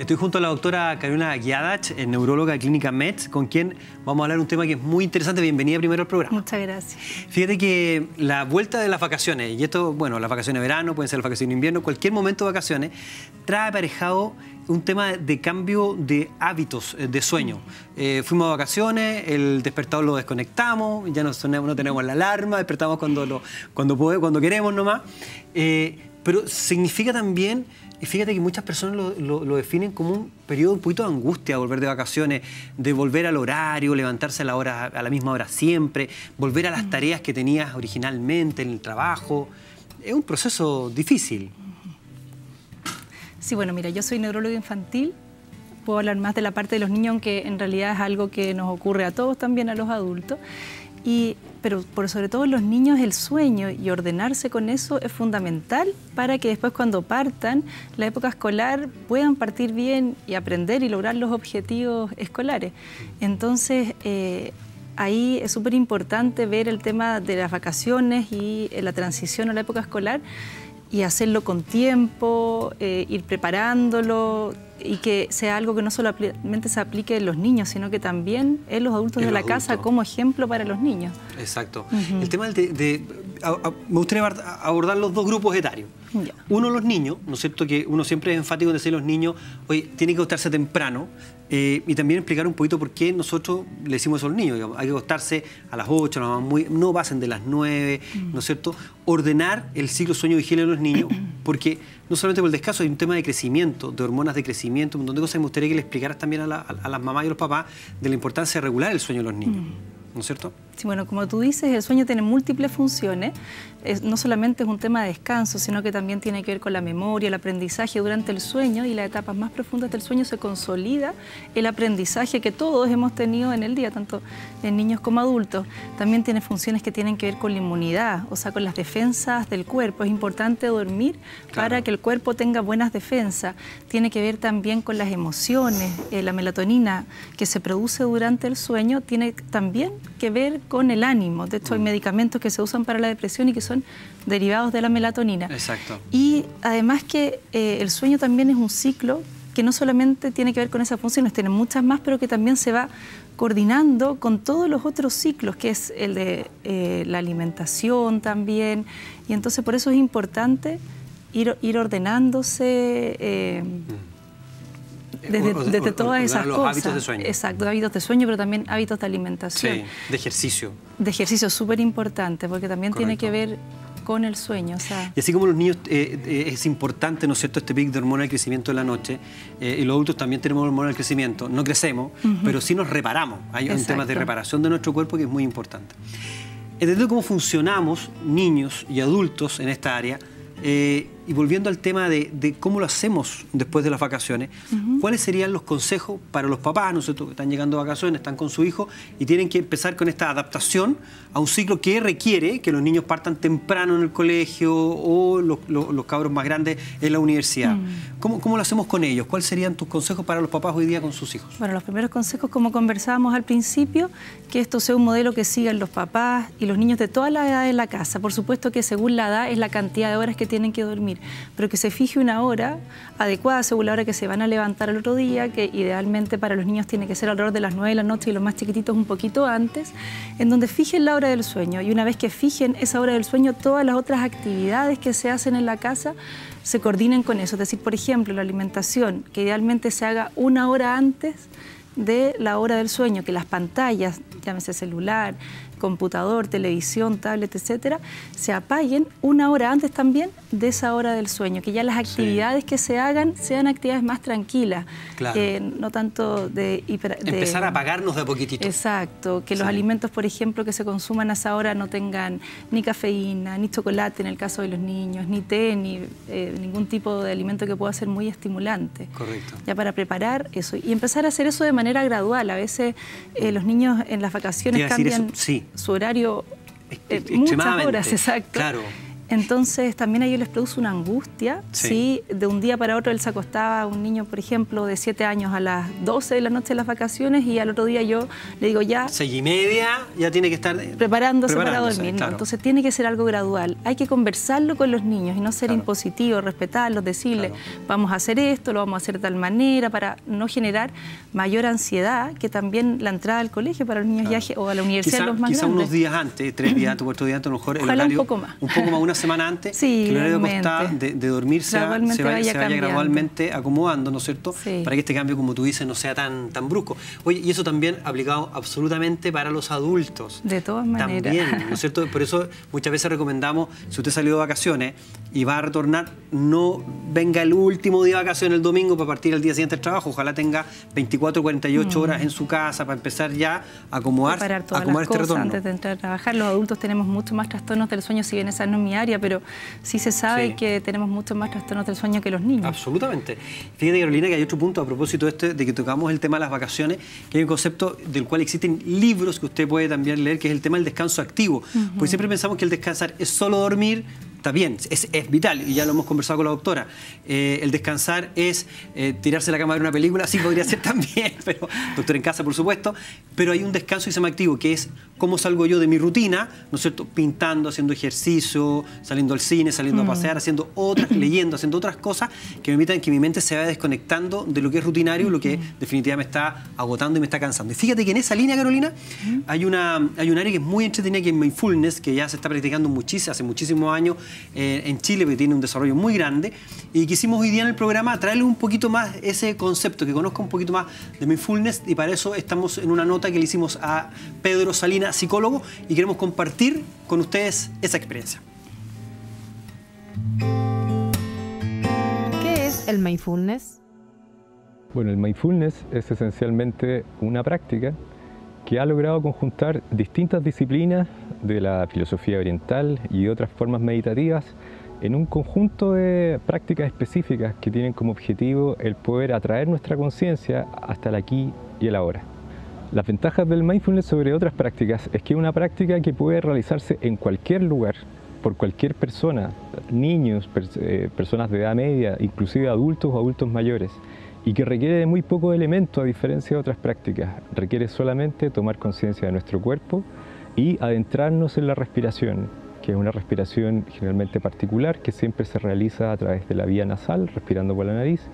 Estoy junto a la doctora Carolina Guiadach, neuróloga de Clínica METS, con quien vamos a hablar un tema que es muy interesante. Bienvenida primero al programa. Muchas gracias. Fíjate que la vuelta de las vacaciones, y esto, bueno, las vacaciones de verano, pueden ser las vacaciones de invierno, cualquier momento de vacaciones, trae aparejado un tema de cambio de hábitos eh, de sueño. Eh, fuimos a vacaciones, el despertador lo desconectamos, ya no, no tenemos la alarma, despertamos cuando, lo, cuando, cuando queremos nomás. Eh, pero significa también y fíjate que muchas personas lo, definen como un periodo un poquito de angustia, volver de vacaciones, de volver al horario, levantarse a la, hora, a la misma hora siempre, volver a las tareas que tenías originalmente en el trabajo. Es un proceso difícil. Sí, bueno, mira, yo soy neurólogo infantil, puedo hablar más de la parte de los niños, aunque en realidad es algo que nos ocurre a todos, también a los adultos. Y, pero por sobre todo los niños el sueño y ordenarse con eso es fundamental para que después cuando partan la época escolar puedan partir bien y aprender y lograr los objetivos escolares. Entonces eh, ahí es súper importante ver el tema de las vacaciones y eh, la transición a la época escolar y hacerlo con tiempo, eh, ir preparándolo y que sea algo que no solamente se aplique en los niños, sino que también en los adultos de la casa como ejemplo para los niños. Exacto. El tema de, me gustaría abordar los dos grupos etarios. Uno, los niños, ¿no es cierto? Que uno siempre es enfático en decir los niños, oye, tienen que acostarse temprano eh, y también explicar un poquito por qué nosotros le decimos eso a los niños. hay que acostarse a las 8, no, muy, no pasen de las 9, ¿no es cierto? Ordenar el ciclo sueño-vigilia de los niños, porque no solamente por el descanso, hay un tema de crecimiento, de hormonas de crecimiento, un montón de cosas. Me gustaría que le explicaras también a, las mamás y a los papás de la importancia de regular el sueño de los niños. ¿no es cierto? Sí, bueno, como tú dices, el sueño tiene múltiples funciones. no solamente es un tema de descanso, sino que también tiene que ver con la memoria, el aprendizaje durante el sueño y las etapas más profundas del sueño se consolida el aprendizaje que todos hemos tenido en el día, tanto en niños como adultos. También tiene funciones que tienen que ver con la inmunidad, o sea, con las defensas del cuerpo. Es importante dormir para que el cuerpo tenga buenas defensas. Tiene que ver también con las emociones, eh, la melatonina que se produce durante el sueño tiene también que ver con el ánimo. De hecho, hay mm. medicamentos que se usan para la depresión y que son derivados de la melatonina. Exacto. Y además que eh, el sueño también es un ciclo que no solamente tiene que ver con esas funciones, tiene muchas más, pero que también se va coordinando con todos los otros ciclos, que es el de eh, la alimentación también. Y entonces por eso es importante ir, ir ordenándose. Eh, mm desde, todas esas los cosas. hábitos de sueño. Exacto, hábitos de sueño, pero también hábitos de alimentación. Sí, de ejercicio. De ejercicio, súper importante, porque también tiene que ver con el sueño. Y así como los niños eh, eh, es importante, ¿no es cierto?, este pic de hormona del crecimiento de la noche, eh, y los adultos también tenemos hormona del crecimiento, no crecemos, pero sí nos reparamos. Hay un tema de reparación de nuestro cuerpo que es muy importante. Entendiendo cómo funcionamos, niños y adultos en esta área, y volviendo al tema de, cómo lo hacemos después de las vacaciones, ¿cuáles serían los consejos para los papás, ¿no que están llegando a vacaciones, están con su hijo y tienen que empezar con esta adaptación a un ciclo que requiere que los niños partan temprano en el colegio o los, cabros más grandes en la universidad? Mm. ¿Cómo, lo hacemos con ellos? ¿Cuáles serían tus consejos para los papás hoy día con sus hijos? Bueno, los primeros consejos, como conversábamos al principio, que esto sea un modelo que sigan los papás y los niños de toda la edad en la casa. Por supuesto que según la edad es la cantidad de horas que tienen que dormir pero que se fije una hora adecuada según la hora que se van a levantar el otro día, que idealmente para los niños tiene que ser alrededor de las 9 de la noche y los más chiquititos un poquito antes, en donde fijen la hora del sueño. Y una vez que fijen esa hora del sueño, todas las otras actividades que se hacen en la casa se coordinen con eso. Es decir, por ejemplo, la alimentación, que idealmente se haga una hora antes de la hora del sueño, que las pantallas, llámese celular, computador, televisión, tablet, etcétera, se apaguen una hora antes también de esa hora del sueño, que ya las actividades que se hagan sean actividades más tranquilas, no tanto de, Empezar a apagarnos de poquitito. Exacto, que los alimentos, por ejemplo, que se consuman a esa hora no tengan ni cafeína, ni chocolate en el caso de los niños, ni té, ni eh, ningún tipo de alimento que pueda ser muy estimulante. Correcto. Ya para preparar eso y empezar a hacer eso de manera gradual. A veces eh, los niños en las vacaciones cambian... sí su horario eh, muchas horas, exacto. Claro. Entonces también a ellos les produce una angustia. Sí. De un día para otro él se acostaba, un niño, por ejemplo, de 7 años a las 12 de la noche de las vacaciones y al otro día yo le digo ya... Seis y media ya tiene que estar... Preparándose, para dormir. Entonces tiene que ser algo gradual. Hay que conversarlo con los niños y no ser impositivo, respetarlos, decirles vamos a hacer esto, lo vamos a hacer de tal manera para no generar mayor ansiedad que también la entrada al colegio para los niños ya, o a la universidad los más quizá unos días antes, tres días antes, cuatro días antes, a lo mejor el horario... un poco más. Un poco más, una semana antes, sí, que el horario de, de, dormir se, vaya, se vaya gradualmente acomodando, ¿no es cierto? Para que este cambio, como tú dices, no sea tan, tan brusco. Oye, y eso también aplicado absolutamente para los adultos. De todas maneras. También, ¿no es cierto? Por eso muchas veces recomendamos, si usted salió de vacaciones y va a retornar, no venga el último día de vacaciones el domingo para partir el día siguiente del trabajo. Ojalá tenga 24 o 48 mm. horas en su casa para empezar ya a acomodar, todas acomodar este retorno. Antes de entrar a trabajar, los adultos tenemos mucho más trastornos del sueño, si bien esa no es mi área, pero sí se sabe que tenemos mucho más trastornos del sueño que los niños. Absolutamente. Fíjate, Carolina, que hay otro punto a propósito de, este, de que tocamos el tema de las vacaciones, que hay un concepto del cual existen libros que usted puede también leer, que es el tema del descanso activo. Porque siempre pensamos que el descansar es solo dormir, está bien, es, vital, y ya lo hemos conversado con la doctora. Eh, el descansar es eh, tirarse a la cama a ver una película, sí podría ser también, pero doctor en casa, por supuesto, pero hay un descanso y se activo, que es cómo salgo yo de mi rutina, ¿no es cierto? Pintando, haciendo ejercicio, saliendo al cine, saliendo a mm. pasear, haciendo otras, leyendo, haciendo otras cosas que me permitan que mi mente se vaya desconectando de lo que es rutinario, lo que definitivamente me está agotando y me está cansando. Y fíjate que en esa línea, Carolina, hay, una, hay un área que es muy entretenida, que es mindfulness, que ya se está practicando muchísimo, hace muchísimos años eh, en Chile, porque tiene un desarrollo muy grande. Y quisimos hoy día en el programa traerle un poquito más ese concepto, que conozca un poquito más de mindfulness, y para eso estamos en una nota que le hicimos a Pedro Salinas, psicólogo, y queremos compartir con ustedes esa experiencia. ¿Qué es el mindfulness? Bueno, el mindfulness es esencialmente una práctica que ha logrado conjuntar distintas disciplinas de la filosofía oriental y otras formas meditativas en un conjunto de prácticas específicas que tienen como objetivo el poder atraer nuestra conciencia hasta el aquí y el ahora. Las ventajas del mindfulness sobre otras prácticas es que es una práctica que puede realizarse en cualquier lugar, por cualquier persona, niños, eh, personas de edad media, inclusive adultos o adultos mayores y que requiere de muy poco elemento a diferencia de otras prácticas. Requiere solamente tomar conciencia de nuestro cuerpo y adentrarnos en la respiración, que es una respiración generalmente particular que siempre se realiza a través de la vía nasal, respirando por la nariz,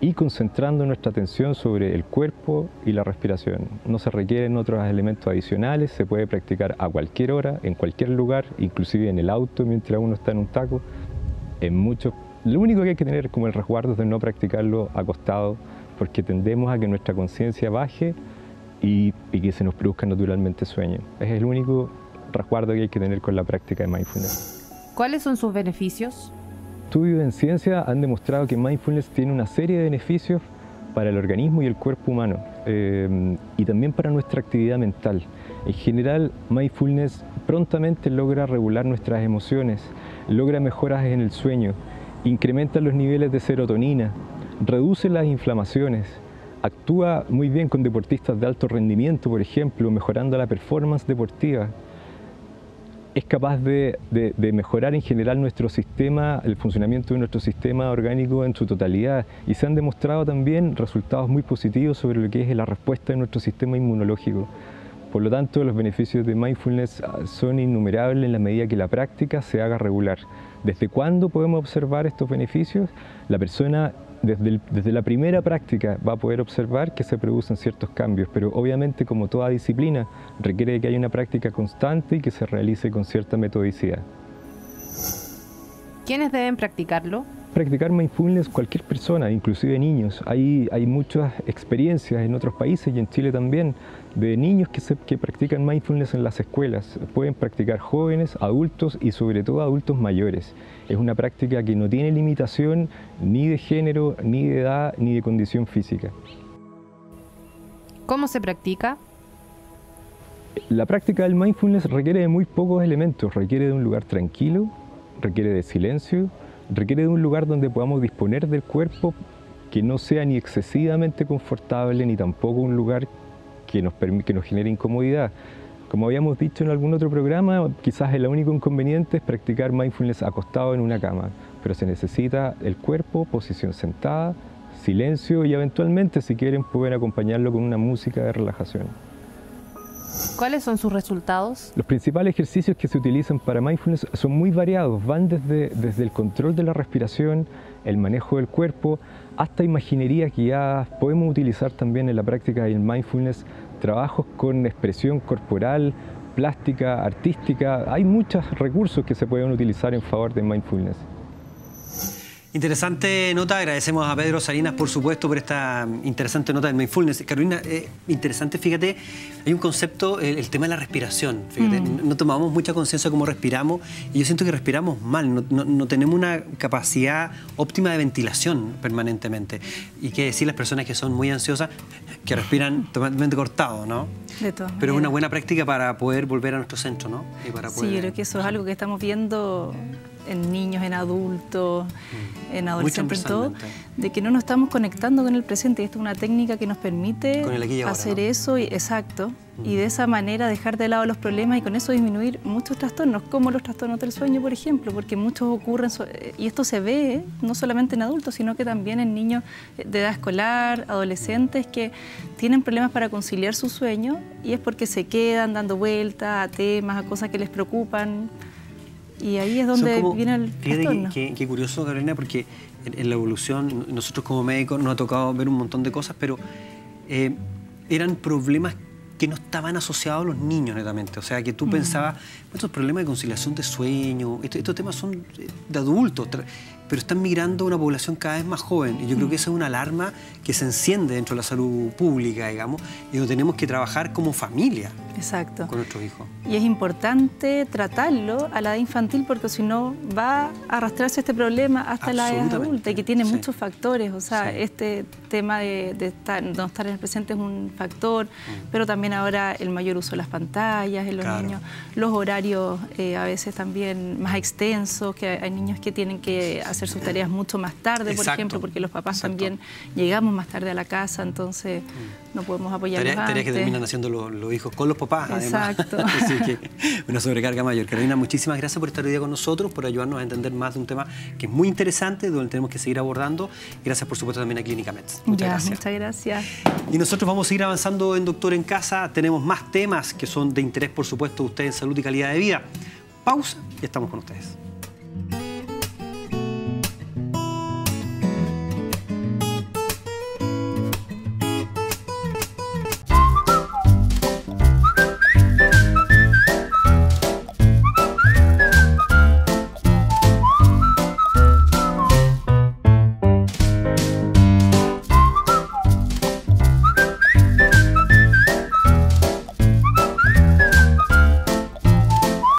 y concentrando nuestra atención sobre el cuerpo y la respiración. No se requieren otros elementos adicionales, se puede practicar a cualquier hora, en cualquier lugar, inclusive en el auto mientras uno está en un taco, en muchos lo único que hay que tener como el resguardo es de no practicarlo acostado, porque tendemos a que nuestra conciencia baje y, que se nos produzca naturalmente sueño. Es el único resguardo que hay que tener con la práctica de mindfulness. ¿Cuáles son sus beneficios? Estudios en ciencia han demostrado que mindfulness tiene una serie de beneficios para el organismo y el cuerpo humano eh, y también para nuestra actividad mental. En general, mindfulness prontamente logra regular nuestras emociones, logra mejoras en el sueño, incrementa los niveles de serotonina, reduce las inflamaciones, actúa muy bien con deportistas de alto rendimiento, por ejemplo, mejorando la performance deportiva. Es capaz de, mejorar en general nuestro sistema, el funcionamiento de nuestro sistema orgánico en su totalidad. Y se han demostrado también resultados muy positivos sobre lo que es la respuesta de nuestro sistema inmunológico. Por lo tanto, los beneficios de mindfulness ah, son innumerables en la medida que la práctica se haga regular. ¿Desde cuándo podemos observar estos beneficios? La persona desde, desde, la primera práctica va a poder observar que se producen ciertos cambios, pero obviamente como toda disciplina requiere que haya una práctica constante y que se realice con cierta metodicidad. ¿Quiénes deben practicarlo? Practicar mindfulness cualquier persona, inclusive niños. Hay, hay muchas experiencias en otros países y en Chile también de niños que, se, que practican mindfulness en las escuelas. Pueden practicar jóvenes, adultos y sobre todo adultos mayores. Es una práctica que no tiene limitación ni de género, ni de edad, ni de condición física. ¿Cómo se practica? La práctica del mindfulness requiere de muy pocos elementos. Requiere de un lugar tranquilo, requiere de silencio, requiere de un lugar donde podamos disponer del cuerpo que no sea ni excesivamente confortable ni tampoco un lugar que nos, que nos genere incomodidad. Como habíamos dicho en algún otro programa, quizás el único inconveniente es practicar mindfulness acostado en una cama, pero se necesita el cuerpo, posición sentada, silencio y eventualmente si quieren pueden acompañarlo con una música de relajación. ¿Cuáles son sus resultados? Los principales ejercicios que se utilizan para mindfulness son muy variados, van desde, desde el control de la respiración, el manejo del cuerpo, hasta imaginería guiada. Podemos utilizar también en la práctica del mindfulness trabajos con expresión corporal, plástica, artística. Hay muchos recursos que se pueden utilizar en favor de mindfulness. Interesante nota, agradecemos a Pedro Salinas, por supuesto, por esta interesante nota del mindfulness. Carolina, eh, interesante, fíjate, hay un concepto, el, tema de la respiración. Fíjate, mm. no tomamos mucha conciencia de cómo respiramos y yo siento que respiramos mal, no, tenemos una capacidad óptima de ventilación permanentemente. Y que decir las personas que son muy ansiosas, que respiran totalmente cortado, ¿no? De todo. Pero es una buena práctica para poder volver a nuestro centro, ¿no? Y para Sí, creo que eso es algo que estamos viendo en niños, en adultos, mm. en adolescentes, en todo, de que no nos estamos conectando con el presente. Y esta es una técnica que nos permite hacer eso, y, exacto, y mm. de esa manera dejar de lado los problemas y con eso disminuir muchos trastornos, como los trastornos del sueño, por ejemplo, porque muchos ocurren, eh, y esto se ve no solamente en adultos, sino que también en niños de edad escolar, adolescentes, que tienen problemas para conciliar su sueño y es porque se quedan dando vueltas a temas, a cosas que les preocupan. Y ahí es donde viene el trastorno. Qué, qué, curioso, Carolina, porque en, la evolución, nosotros como médicos nos ha tocado ver un montón de cosas, pero eh, eran problemas que no estaban asociados a los niños netamente. O sea, que tú mm. pensabas, estos problemas de conciliación de sueño, estos, temas son de adultos, pero están migrando a una población cada vez más joven. Y yo creo mm. que esa es una alarma que se enciende dentro de la salud pública, digamos, y donde tenemos que trabajar como familia. Exacto. Con nuestros hijos. Y es importante tratarlo a la edad infantil porque si no va a arrastrarse este problema hasta la edad adulta y que tiene muchos factores. O sea, este tema de, estar, no estar en el presente es un factor, mm. pero también ahora el mayor uso de las pantallas en los niños, los horarios eh, a veces también más extensos, que hay niños que tienen que hacer sus tareas mucho más tarde, por ejemplo, porque los papás también llegamos más tarde a la casa, entonces no podemos apoyarlos tareas, que terminan haciendo los, hijos con los papás, Exacto. Así que una sobrecarga mayor. Carolina, muchísimas gracias por estar hoy día con nosotros, por ayudarnos a entender más de un tema que es muy interesante, donde tenemos que seguir abordando. Gracias, por supuesto, también a Clínica Mets. Muchas gracias. Muchas gracias. Y nosotros vamos a seguir avanzando en Doctor en Casa. Tenemos más temas que son de interés, por supuesto, de ustedes en salud y calidad de vida. Pausa y estamos con ustedes.